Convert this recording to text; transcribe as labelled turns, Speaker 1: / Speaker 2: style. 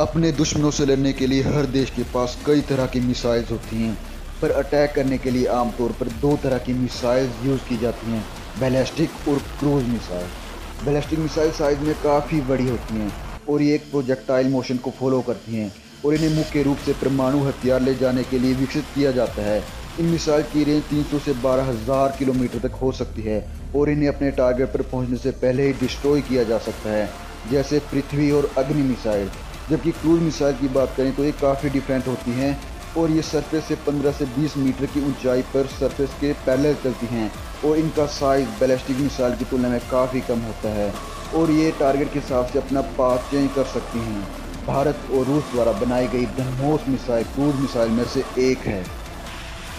Speaker 1: अपने दुश्मनों से लड़ने के लिए हर देश के पास कई तरह की मिसाइल्स होती हैं, पर अटैक करने के लिए आमतौर पर दो तरह की मिसाइल्स यूज़ की जाती हैं बैलिस्टिक और cruise missile ballistic missile size में काफ़ी बड़ी होती हैं और ये एक प्रोजेक्टाइल मोशन को फॉलो करती हैं और इन्हें मुख्य रूप से परमाणु हथियार ले जाने के लिए विकसित किया जाता है। इन मिसाइल की रेंज 300 से बारह हज़ार किलोमीटर तक हो सकती है और इन्हें अपने टारगेट पर पहुँचने से पहले ही डिस्ट्रॉय किया जा सकता है, जैसे पृथ्वी और अग्नि मिसाइल जबकि क्रूज मिसाइल की बात करें तो ये काफ़ी डिफरेंट होती हैं और ये सरफेस से 15 से 20 मीटर की ऊंचाई पर सरफेस के पैरेलल चलती हैं और इनका साइज़ बैलिस्टिक मिसाइल की तुलना में काफ़ी कम होता है और ये टारगेट के हिसाब से अपना पाथ चेंज कर सकती हैं। भारत और रूस द्वारा बनाई गई ब्रह्मोस मिसाइल क्रूज मिसाइल में से एक है।